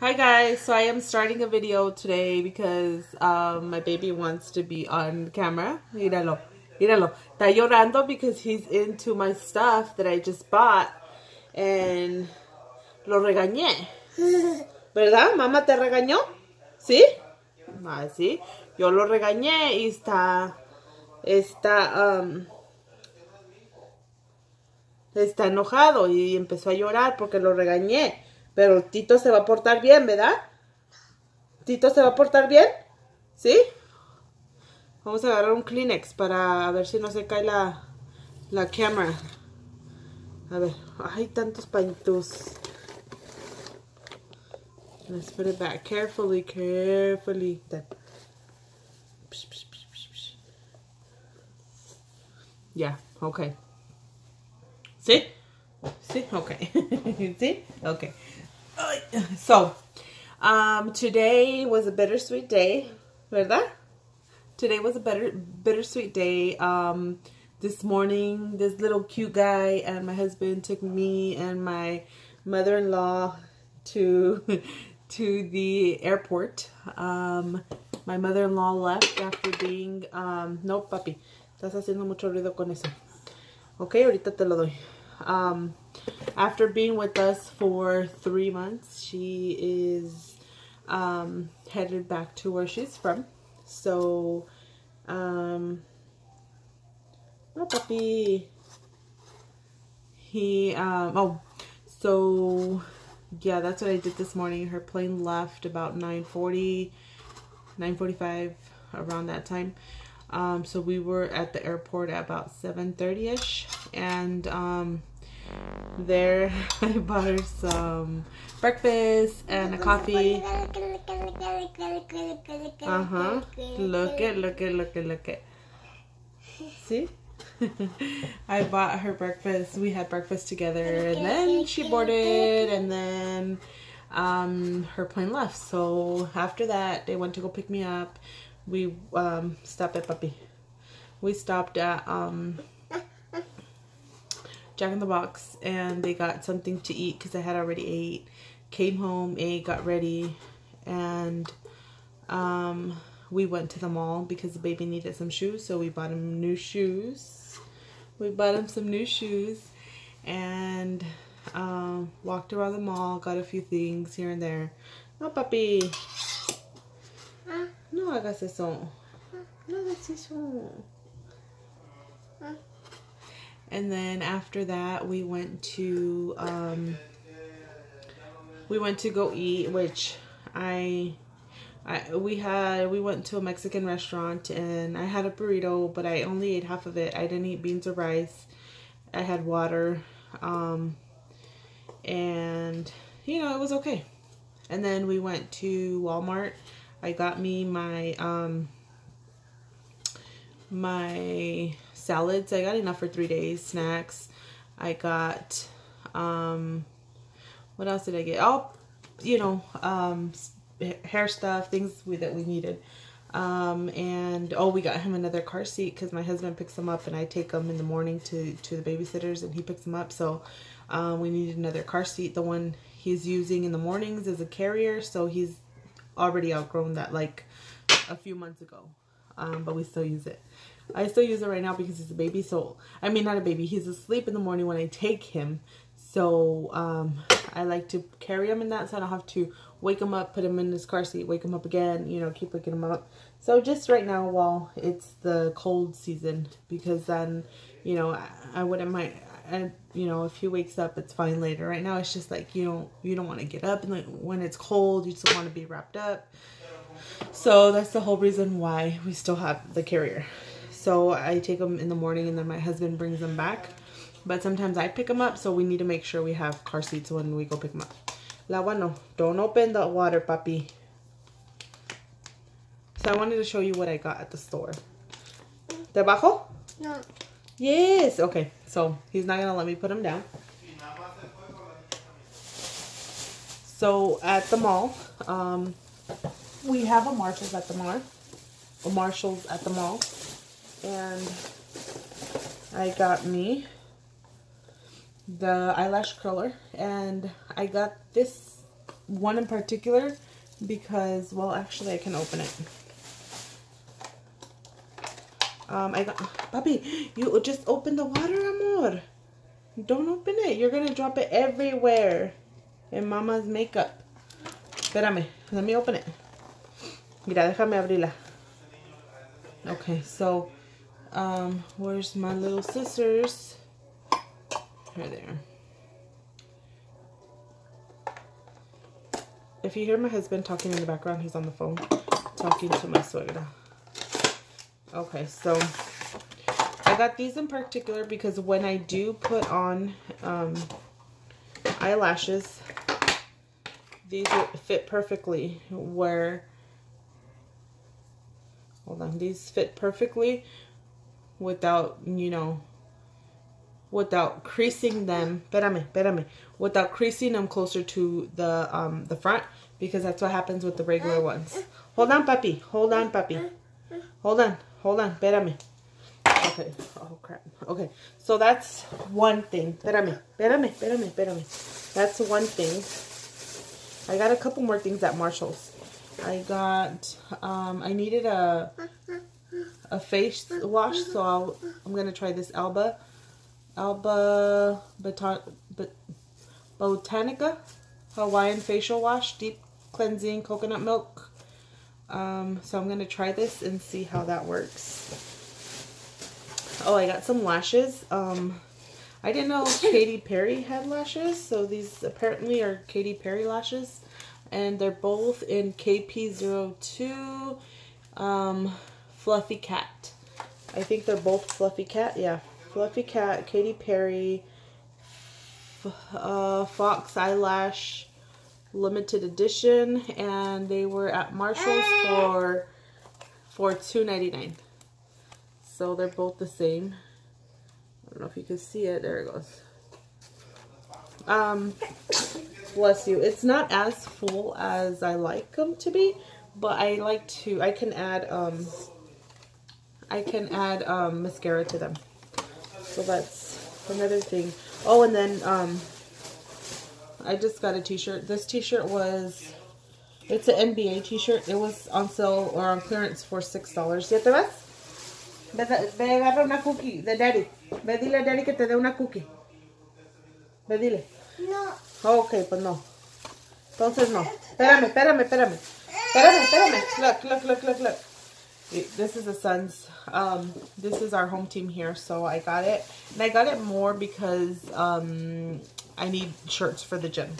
Hi guys, so I am starting a video today because um, my baby wants to be on camera. Míralo, míralo. Está llorando because he's into my stuff that I just bought and lo regañé. ¿Verdad? ¿Mamá te regañó? ¿Sí? Ah, sí. Yo lo regañé y está, está, um, está enojado y empezó a llorar porque lo regañé. Pero Tito se va a portar bien, ¿verdad? ¿Tito se va a portar bien? ¿Sí? Vamos a agarrar un Kleenex para ver si no se cae la, la cámara. A ver, hay tantos pañitos. Let's put it back carefully, carefully. Yeah, okay. ¿Sí? ¿Sí? Okay. ¿Sí? Okay. So, um, today was a bittersweet day, ¿verdad? Today was a better bittersweet day. Um, this morning, this little cute guy and my husband took me and my mother-in-law to to the airport. Um, my mother-in-law left after being um, no papi, estás haciendo mucho ruido con eso. Ok, ahorita te lo doy. Um, after being with us for three months, she is um, headed back to where she's from. So, um, oh, puppy. He, um, oh, so, yeah, that's what I did this morning. Her plane left about 9.40, 9.45, around that time. Um, so we were at the airport at about 7.30ish and um, there I bought her some breakfast and a coffee. Uh-huh. Look it, look it, look it, look it. See? I bought her breakfast. We had breakfast together and then she boarded and then um, her plane left. So after that, they went to go pick me up. We um, stopped at Puppy. We stopped at um, Jack in the Box and they got something to eat because I had already ate. Came home, ate, got ready, and um, we went to the mall because the baby needed some shoes, so we bought him new shoes. We bought him some new shoes and um, walked around the mall, got a few things here and there. No, puppy. No hagas eso. No hagas eso. And then after that, we went to um, we went to go eat, which I, I we had we went to a Mexican restaurant and I had a burrito, but I only ate half of it. I didn't eat beans or rice. I had water, um, and you know it was okay. And then we went to Walmart. I got me my um, my salads. I got enough for three days. Snacks. I got, um, what else did I get? Oh, you know, um, hair stuff, things we, that we needed. Um, and oh, we got him another car seat because my husband picks him up and I take him in the morning to, to the babysitters and he picks him up. So, um, we needed another car seat. The one he's using in the mornings is a carrier. So he's already outgrown that like a few months ago. Um, but we still use it. I still use it right now because he's a baby. So, I mean, not a baby. He's asleep in the morning when I take him. So, um, I like to carry him in that so I don't have to wake him up, put him in his car seat, wake him up again, you know, keep waking him up. So, just right now while it's the cold season because then, you know, I, I wouldn't mind, I, you know, if he wakes up, it's fine later. Right now, it's just like, you know, you don't want to get up and like when it's cold, you just want to be wrapped up. So that's the whole reason why we still have the carrier. So I take them in the morning and then my husband brings them back. But sometimes I pick them up, so we need to make sure we have car seats when we go pick them up. Lava no. Don't open the water, papi. So I wanted to show you what I got at the store. Debajo? No. Yes. Okay. So he's not going to let me put him down. So at the mall, um, we have a Marshalls at the mall. A Marshalls at the mall and I got me the eyelash curler and I got this one in particular because, well, actually I can open it. Um, I got, Papi, you just open the water, amor. Don't open it. You're to drop it everywhere in mama's makeup. Espérame, let me open it. Mira, déjame abrirla. Okay, so, um, where's my little scissors? Here they are. If you hear my husband talking in the background, he's on the phone talking to my suegra. Okay, so I got these in particular because when I do put on um, eyelashes, these fit perfectly where, hold on, these fit perfectly without, you know, without creasing them, espérame, espérame, without creasing them closer to the, um, the front because that's what happens with the regular ones. Hold on, puppy. Hold on, puppy. Hold on. Hold on. Espérame. Okay. Oh, crap. Okay. So that's one thing. Espérame. Espérame. Espérame. Espérame. That's one thing. I got a couple more things at Marshall's. I got, um, I needed a, a face wash, so I'll, I'm going to try this Alba, Alba Botan Botanica Hawaiian facial wash, deep cleansing coconut milk. Um, so I'm going to try this and see how that works. Oh, I got some lashes. Um, I didn't know Katy Perry had lashes, so these apparently are Katy Perry lashes. And they're both in KP02 um, Fluffy Cat. I think they're both Fluffy Cat. Yeah, Fluffy Cat, Katy Perry, uh, Fox Eyelash, limited edition and they were at Marshall's for for $2.99. So they're both the same. I don't know if you can see it. There it goes. Um, bless you. It's not as full as I like them to be, but I like to, I can add, um, I can add, um, mascara to them. So that's another thing. Oh, and then, um, I just got a t-shirt. This t-shirt was, it's an NBA t-shirt. It was on sale or on clearance for $6. ¿Ya te vas? Ve, ve agarra una cookie de daddy. Ve dile a daddy que te dé una cookie. Ve dile. No. Oh, ok, pues no. Entonces no. Espérame, espérame, espérame. Espérame, espérame. Look, look, look, look, look. This is a Suns. Um, this is our home team here, so I got it. And I got it more because um, I need shirts for the gym.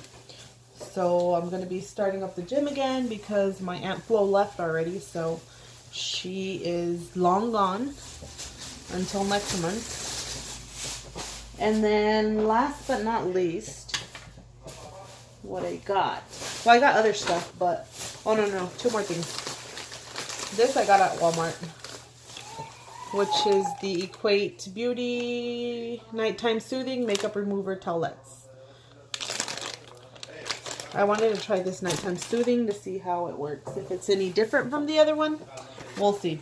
So I'm going to be starting up the gym again because my Aunt Flo left already. So she is long gone until next month. And then last but not least, what I got. Well, I got other stuff, but, oh no, no, two more things. This I got at Walmart, which is the Equate Beauty Nighttime Soothing Makeup Remover Towelettes. I wanted to try this nighttime soothing to see how it works. If it's any different from the other one, we'll see.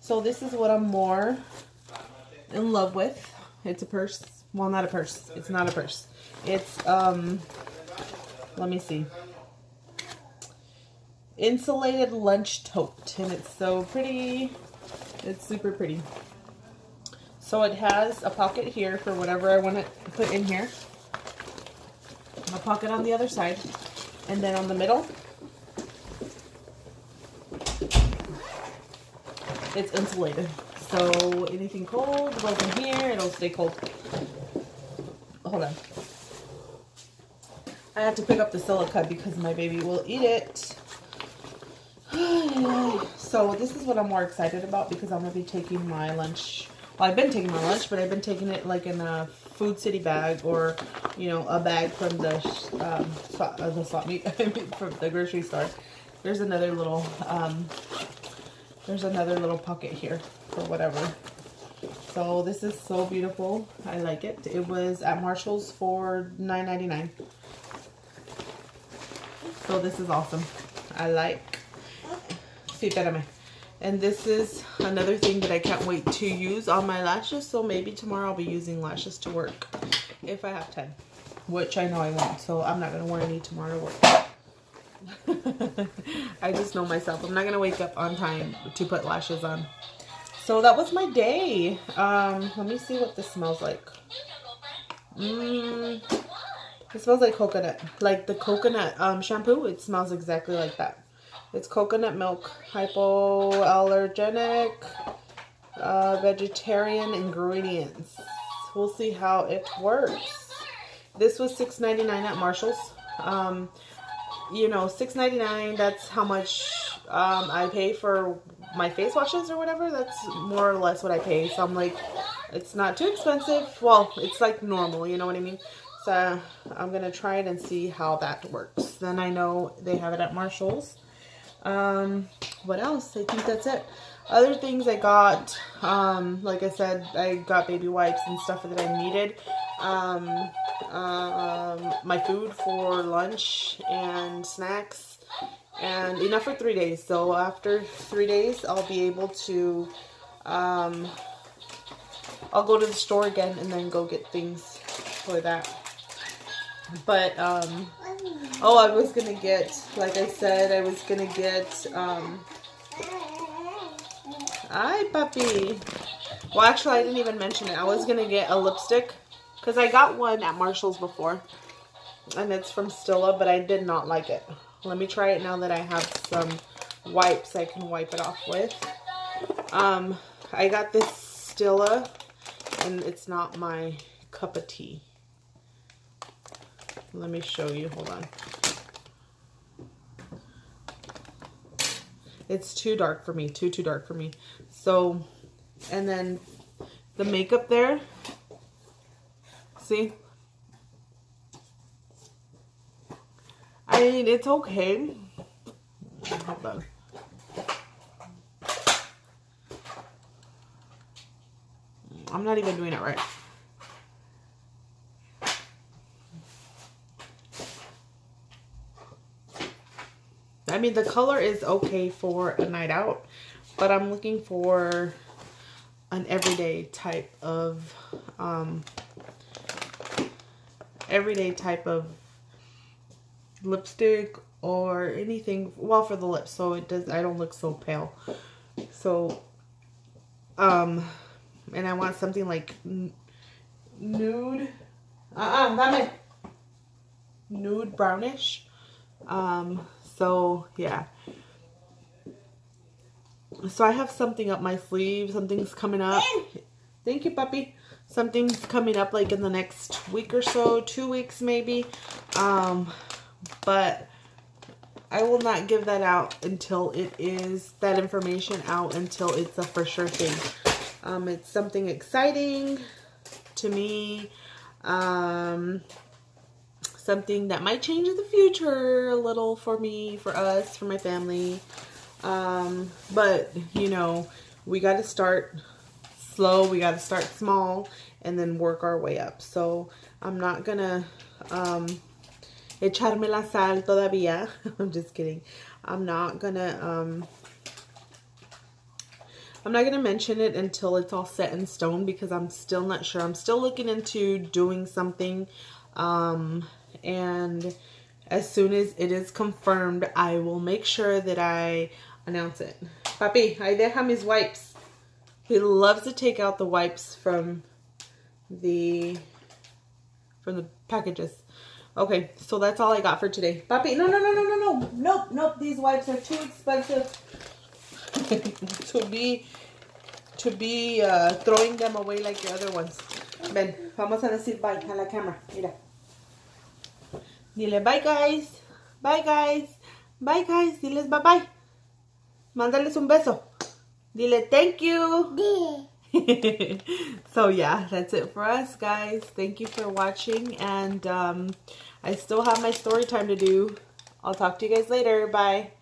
So this is what I'm more in love with. It's a purse. Well, not a purse. It's not a purse. It's, um, let me see. Insulated lunch tote. And it's so pretty. It's super pretty. So it has a pocket here for whatever I want to put in here. A pocket on the other side. And then on the middle, it's insulated. So anything cold goes in here, it'll stay cold. Hold on. I have to pick up the silica because my baby will eat it. so this is what I'm more excited about because I'm going to be taking my lunch. Well, I've been taking my lunch, but I've been taking it like in a Food City bag or, you know, a bag from the um, uh, the swap meet from the grocery store. There's another little um, there's another little pocket here for whatever. So this is so beautiful. I like it. It was at Marshall's for $9.99. So this is awesome. I like. Sí, espérame. And this is another thing that I can't wait to use on my lashes. So maybe tomorrow I'll be using lashes to work if I have time. Which I know I won't. So I'm not going to wear any tomorrow to work. I just know myself. I'm not going to wake up on time to put lashes on. So that was my day. Um, let me see what this smells like. Mmm. It smells like coconut. Like the coconut um, shampoo, it smells exactly like that. It's coconut milk, hypoallergenic, uh, vegetarian ingredients. We'll see how it works. This was $6.99 at Marshall's. Um, you know, $6.99, that's how much um, I pay for my face washes or whatever. That's more or less what I pay. So I'm like, it's not too expensive. Well, it's like normal, you know what I mean? So I'm going to try it and see how that works. Then I know they have it at Marshall's. Um, what else? I think that's it. Other things I got, um, like I said, I got baby wipes and stuff that I needed. Um, um, my food for lunch and snacks and enough for three days. So after three days, I'll be able to, um, I'll go to the store again and then go get things for that. But, um, oh, I was going to get, like I said, I was going to get, um, Hi, puppy. Well, actually, I didn't even mention it. I was going to get a lipstick because I got one at Marshall's before. And it's from Stila, but I did not like it. Let me try it now that I have some wipes I can wipe it off with. Um, I got this Stila, and it's not my cup of tea. Let me show you. Hold on. It's too dark for me. Too, too dark for me. So, and then the makeup there. See? I mean, it's okay. Hold on. I'm not even doing it right. I mean, the color is okay for a night out, but I'm looking for an everyday type of, um, everyday type of lipstick or anything, well, for the lips, so it does, I don't look so pale. So, um, and I want something like nude, uh-uh, dame, nude brownish, um, so, yeah. So I have something up my sleeve. Something's coming up. Thank you, puppy. Something's coming up like in the next week or so. Two weeks maybe. Um, but I will not give that out until it is, that information out until it's a for sure thing. Um, it's something exciting to me. Um, something that might change in the future a little for me, for us, for my family. Um, but, you know, we got to start slow. We got to start small and then work our way up. So, I'm not going to um, echarme la sal todavía. I'm just kidding. I'm not going to... Um, I'm not going to mention it until it's all set in stone because I'm still not sure. I'm still looking into doing something um, and as soon as it is confirmed, I will make sure that I announce it. Papi, ahí deja mis wipes. He loves to take out the wipes from the from the packages. Okay, so that's all I got for today. Papi, no, no, no, no, no, no. Nope, nope. These wipes are too expensive to be to be uh, throwing them away like the other ones. Ven, vamos a decir bye a la cámara. Mira. Dile bye guys. Bye guys. Bye guys. Diles bye bye. Mándales un beso. Dile thank you. so yeah, that's it for us guys. Thank you for watching and um, I still have my story time to do. I'll talk to you guys later. Bye.